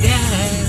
looking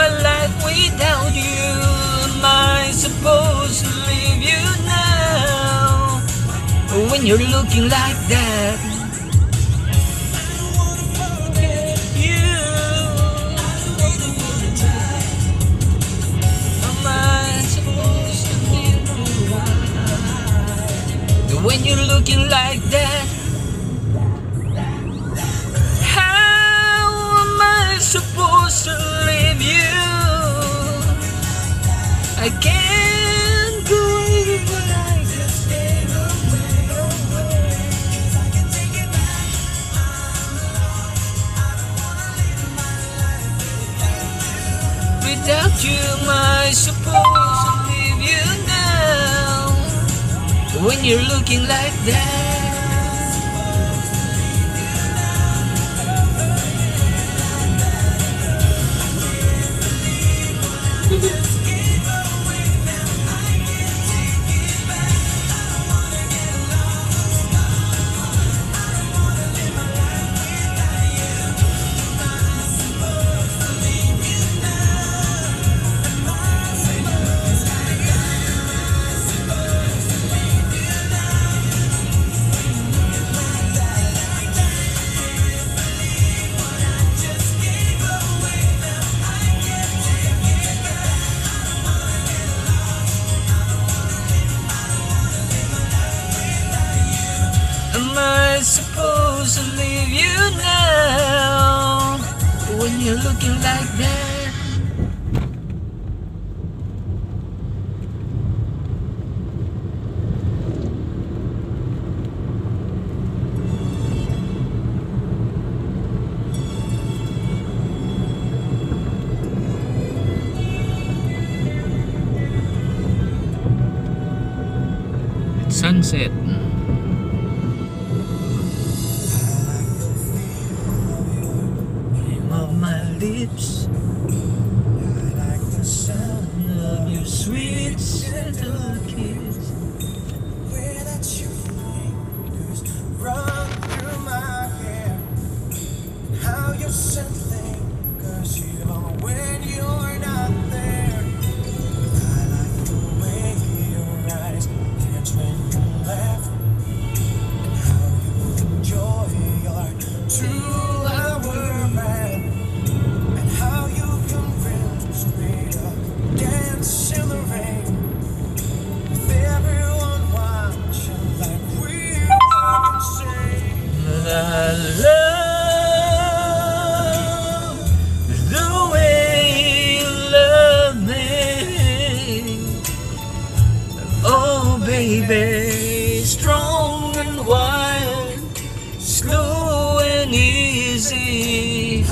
my life without you. Am I supposed to leave you now? When you're looking like that. You. Am I supposed to leave you? When you're looking like that. Supposed to leave you? I can't go stay Without you, I supposed to leave you now? When you're looking like that. When you're looking like that. Sunset. Lips. I love the way you love me. Oh, baby, strong and wild, slow and easy.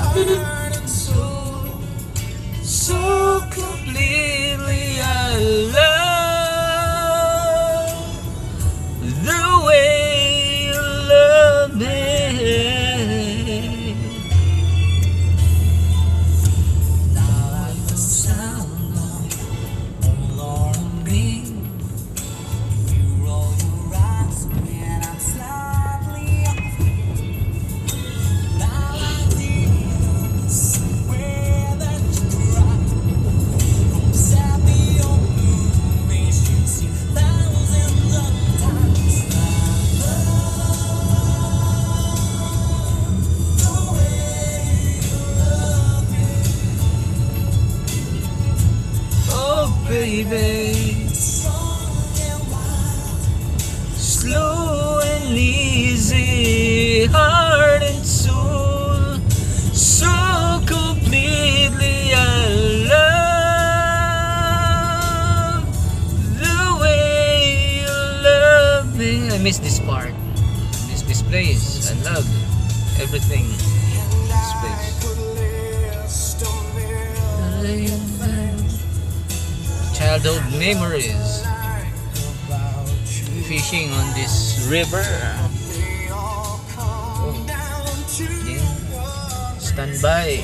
Miss this part. I Miss this place. I love everything. This place. Childhood memories. Fishing on this river. Oh. Stand by.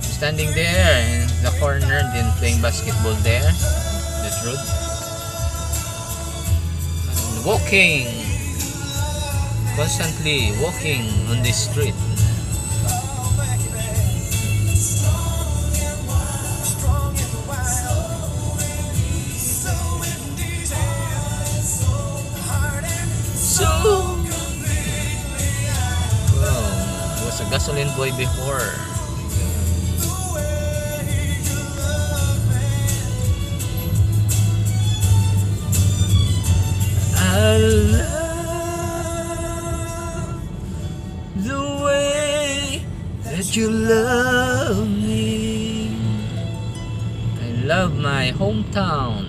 Standing there in the corner, then playing basketball there. The truth. Walking. Constantly walking on this street. So Wow, was a gasoline boy before. I love the way that you love me. I love my hometown,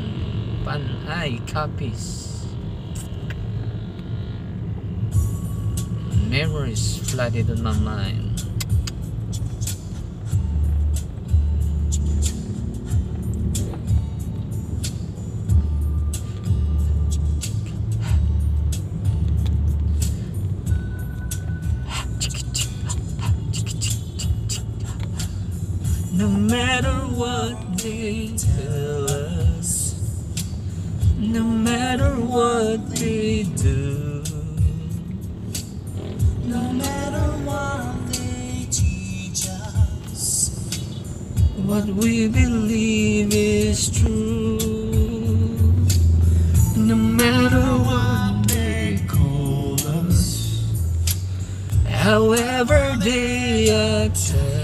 Panay Capiz. Memories flooded on my mind. No matter what they do, No matter what they teach us, what we believe is true. No matter what they call us, however they attack.